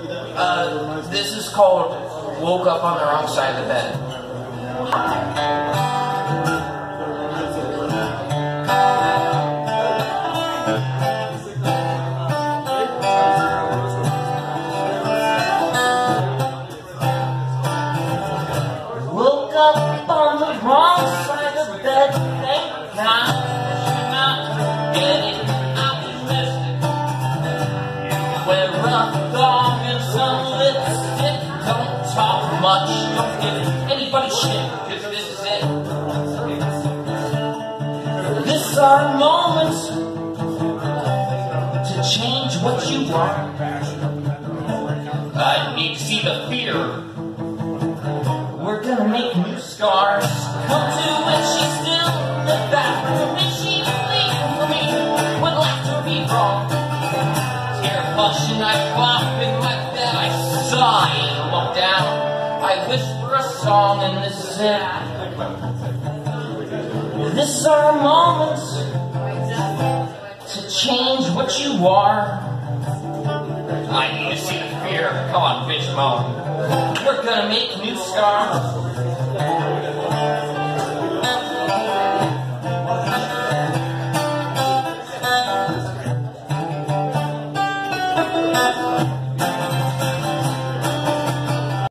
Uh, this is called Woke Up on the Wrong Side of the Bed. Woke up on much. Don't shit. Cause this is it. This are moments to change what you are. I need to see the fear. We're gonna make new scars. Come to when she's still the bathroom. Is she waiting for me? Laughter be wrong? Tear flushing, I flopping like that. I sigh and. I whisper a song and this is it. This are moments to change what you are. I need to see the fear. Come on, bitch, mom. We're gonna make new scars.